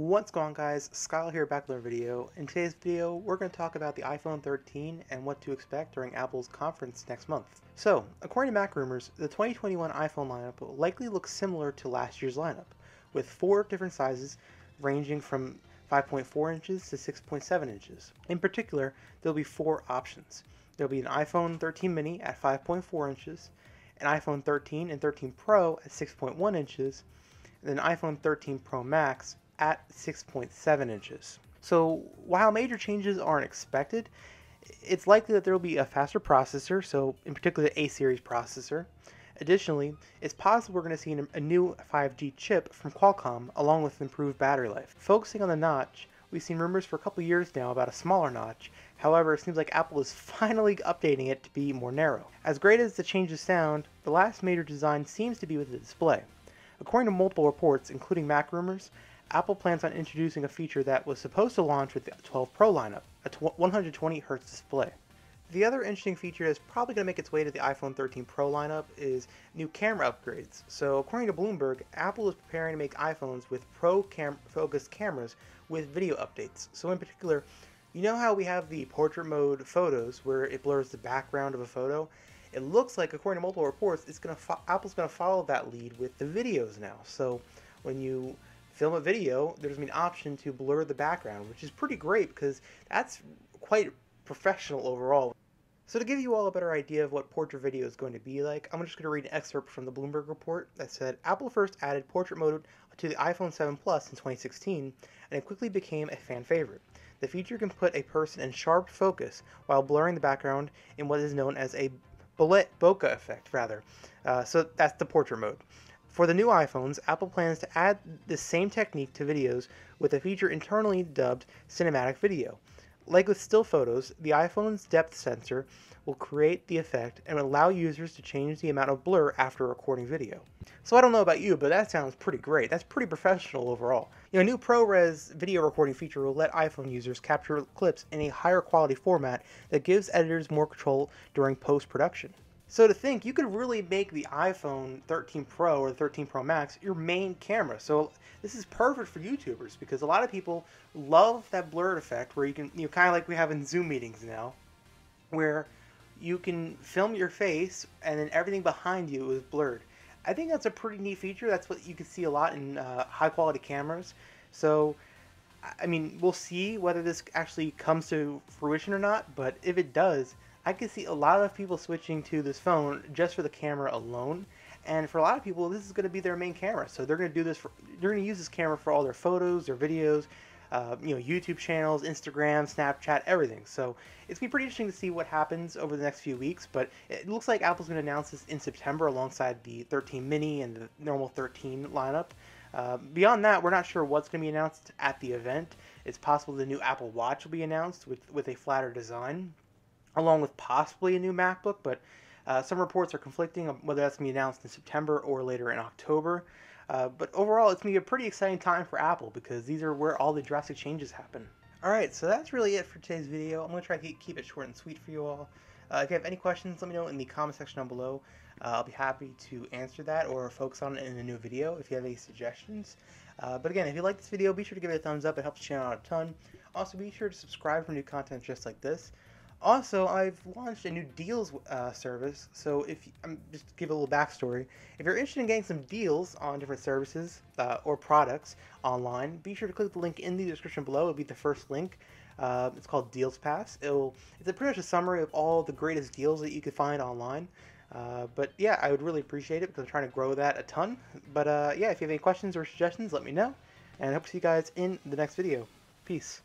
What's going on guys, Skyle here back with another video. In today's video, we're going to talk about the iPhone 13 and what to expect during Apple's conference next month. So, according to Mac Rumors, the 2021 iPhone lineup will likely look similar to last year's lineup, with four different sizes ranging from 5.4 inches to 6.7 inches. In particular, there'll be four options. There'll be an iPhone 13 mini at 5.4 inches, an iPhone 13 and 13 Pro at 6.1 inches, and an iPhone 13 Pro Max at 6.7 inches. So while major changes aren't expected, it's likely that there will be a faster processor, so in particular the A series processor. Additionally, it's possible we're going to see a new 5G chip from Qualcomm along with improved battery life. Focusing on the notch, we've seen rumors for a couple years now about a smaller notch. However, it seems like Apple is finally updating it to be more narrow. As great as the changes sound, the last major design seems to be with the display. According to multiple reports, including Mac rumors, Apple plans on introducing a feature that was supposed to launch with the 12 Pro lineup, a 120Hz display. The other interesting feature that's probably going to make its way to the iPhone 13 Pro lineup is new camera upgrades. So, according to Bloomberg, Apple is preparing to make iPhones with pro cam focused cameras with video updates. So, in particular, you know how we have the portrait mode photos where it blurs the background of a photo? It looks like, according to multiple reports, it's going to Apple's going to follow that lead with the videos now. So, when you film a video, there's an option to blur the background, which is pretty great because that's quite professional overall. So to give you all a better idea of what portrait video is going to be like, I'm just going to read an excerpt from the Bloomberg report that said Apple first added portrait mode to the iPhone 7 Plus in 2016, and it quickly became a fan favorite. The feature can put a person in sharp focus while blurring the background in what is known as a bokeh effect, rather. Uh, so that's the portrait mode. For the new iPhones, Apple plans to add the same technique to videos with a feature internally dubbed cinematic video. Like with still photos, the iPhone's depth sensor will create the effect and allow users to change the amount of blur after recording video. So I don't know about you, but that sounds pretty great. That's pretty professional overall. You know, a new ProRes video recording feature will let iPhone users capture clips in a higher quality format that gives editors more control during post-production. So to think, you could really make the iPhone 13 Pro or the 13 Pro Max your main camera. So this is perfect for YouTubers because a lot of people love that blurred effect where you can, you know, kind of like we have in Zoom meetings now, where you can film your face and then everything behind you is blurred. I think that's a pretty neat feature. That's what you can see a lot in uh, high quality cameras. So, I mean, we'll see whether this actually comes to fruition or not, but if it does, I can see a lot of people switching to this phone just for the camera alone. And for a lot of people, this is going to be their main camera. So they're going to do this. For, they're going to use this camera for all their photos, their videos, uh, you know, YouTube channels, Instagram, Snapchat, everything. So it's to be pretty interesting to see what happens over the next few weeks. But it looks like Apple's going to announce this in September alongside the 13 mini and the normal 13 lineup. Uh, beyond that, we're not sure what's going to be announced at the event. It's possible the new Apple Watch will be announced with, with a flatter design along with possibly a new MacBook, but uh, some reports are conflicting on whether that's going to be announced in September or later in October. Uh, but overall, it's going to be a pretty exciting time for Apple because these are where all the drastic changes happen. Alright, so that's really it for today's video. I'm going to try to keep it short and sweet for you all. Uh, if you have any questions, let me know in the comment section down below. Uh, I'll be happy to answer that or focus on it in a new video if you have any suggestions. Uh, but again, if you like this video, be sure to give it a thumbs up. It helps the channel out a ton. Also, be sure to subscribe for new content just like this. Also, I've launched a new deals uh, service. So if I'm um, just give a little backstory, if you're interested in getting some deals on different services uh, or products online, be sure to click the link in the description below. It'll be the first link. Uh, it's called Deals Pass. It'll it's a pretty much a summary of all the greatest deals that you could find online. Uh, but yeah, I would really appreciate it because I'm trying to grow that a ton. But uh, yeah, if you have any questions or suggestions, let me know. And I hope to see you guys in the next video. Peace.